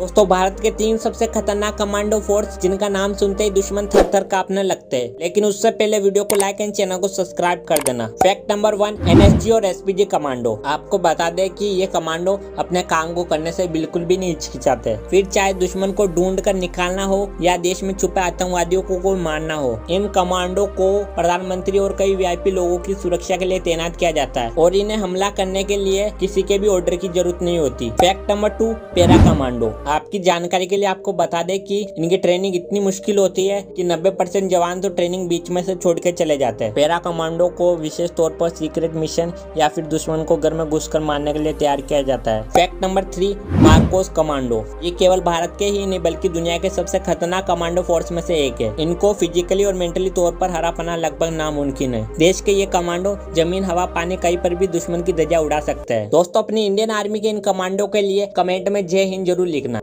दोस्तों, भारत के तीन सबसे खतरनाक कमांडो फोर्स जिनका नाम सुनते ही दुश्मन थर थर कांपने लगते हैं। लेकिन उससे पहले वीडियो को लाइक एंड चैनल को सब्सक्राइब कर देना। फैक्ट नंबर वन एनएसजी और एसपीजी कमांडो आपको बता दे कि ये कमांडो अपने काम को करने से बिल्कुल भी नहीं हिचकिचाते। फिर चाहे दुश्मन को ढूंढ कर निकालना हो या देश में छुपे आतंकवादियों को कोई मारना हो, इन कमांडो को प्रधानमंत्री और कई वीआईपी लोगों की सुरक्षा के लिए तैनात किया जाता है और इन्हें हमला करने के लिए किसी के भी ऑर्डर की ज़रूरत नहीं होती। Fact number two para commando आपकी जानकारी के लिए आपको बता दें कि इनकी ट्रेनिंग इतनी मुश्किल होती है कि 90 परसेंट जवान तो ट्रेनिंग बीच में से छोड़ के चले जाते हैं। पैरा कमांडो को विशेष तौर पर सीक्रेट मिशन या फिर दुश्मन को घर में घुसकर मारने के लिए तैयार किया जाता है। Fact number three MARCOS commando ये केवल भारत के ही नहीं, बल्कि दुनिया के सबसे खतरनाक कमांडो फोर्स में से एक है। इनको फिजिकली और मेंटली तौर पर हरा पना लगभग नामुमकिन है। देश के ये कमांडो ज़मीन, हवा, पानी, कहीं पर भी दुश्मन की ध्वजा उड़ा सकते हैं। दोस्तों, अपनी इंडियन आर्मी के इन कमांडो के लिए कमेंट में जय हिंद ज़रूर लिखना।